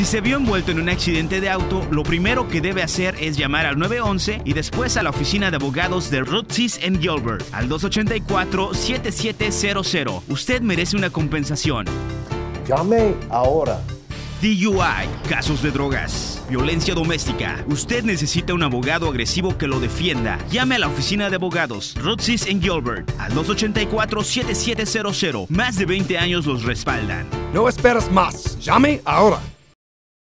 Si se vio envuelto en un accidente de auto, lo primero que debe hacer es llamar al 911 y después a la oficina de abogados de Rutsis Gilbert al 284-7700. Usted merece una compensación. Llame ahora. DUI, casos de drogas, violencia doméstica. Usted necesita un abogado agresivo que lo defienda. Llame a la oficina de abogados Rutsis Gilbert al 284-7700. Más de 20 años los respaldan. No esperas más. Llame ahora.